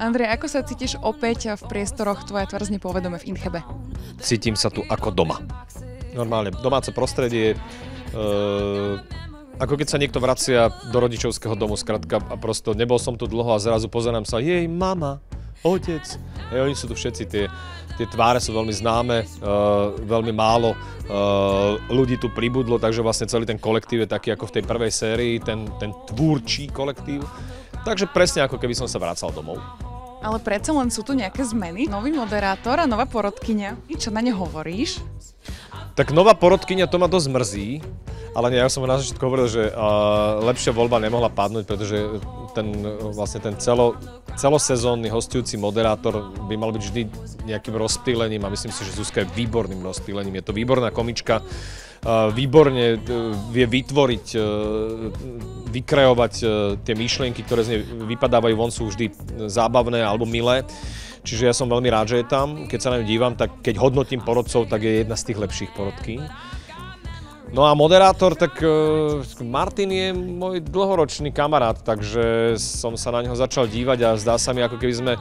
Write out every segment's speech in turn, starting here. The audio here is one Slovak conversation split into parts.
Andrej, ako sa cítiš opäť v priestoroch Tvoja tvár povedome v Inchebe? Cítim sa tu ako doma. Normálne, domáce prostredie, e, ako keď sa niekto vracia do rodičovského domu, skratka, a prosto nebol som tu dlho a zrazu pozerám sa, jej mama, otec. Hej, oni sú tu všetci, tie, tie tváre sú veľmi známe, uh, veľmi málo uh, ľudí tu pribudlo, takže vlastne celý ten kolektív je taký ako v tej prvej sérii, ten, ten tvúrčí kolektív. Takže presne ako keby som sa vracal domov. Ale predsa len sú tu nejaké zmeny. Nový moderátor a nová porodkynia. I čo na ne hovoríš? Tak nová porodkynia to ma dosť mrzí, ale nie, ja som na začiatku hovoril, že uh, lepšia voľba nemohla padnúť, pretože ten, vlastne ten celo, celosezónny hostujúci moderátor by mal byť vždy nejakým rozptýlením a myslím si, že Zuzka je výborným rozptýlením. Je to výborná komička, výborne uh, vie vytvoriť, uh, vykreovať tie myšlienky, ktoré z nej vypadávajú von, sú vždy zábavné alebo milé. Čiže ja som veľmi rád, že je tam. Keď sa na ňu dívam, tak keď hodnotím porodcov, tak je jedna z tých lepších porodkýň. No a moderátor, tak Martin je môj dlhoročný kamarát, takže som sa na neho začal dívať a zdá sa mi, ako keby sme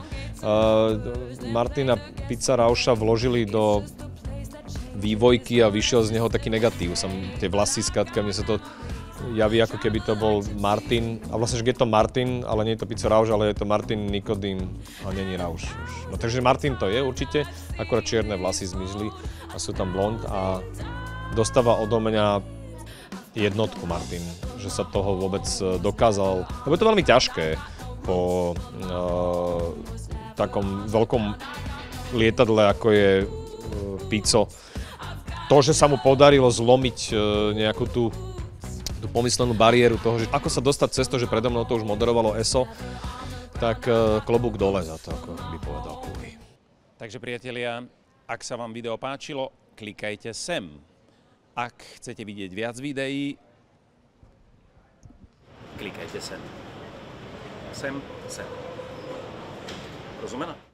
Martina Pizza Rauša vložili do vývojky a vyšiel z neho taký negatív. Som tie vlasy, skratka, mne sa to javí, ako keby to bol Martin, a vlastne, že je to Martin, ale nie je to Pizza Rauš, ale je to Martin Nikodým a není Rauš. No takže Martin to je určite, akorát čierne vlasy zmizli a sú tam blond a dostáva odo mňa jednotku Martin, že sa toho vôbec e, dokázal, lebo je to veľmi ťažké po uh, takom veľkom lietadle, ako je uh, Pico. To, že sa mu podarilo zlomiť uh, nejakú tú, tú pomyslenú bariéru toho, že ako sa dostať cez to, že predo mnou to už moderovalo ESO, tak uh, klobúk dole za to, ako by povedal Kuby. Takže priatelia, ak sa vám video páčilo, klikajte sem. Ak chcete vidieť viac videí, klikajte sem. Sem, sem. Rozumená?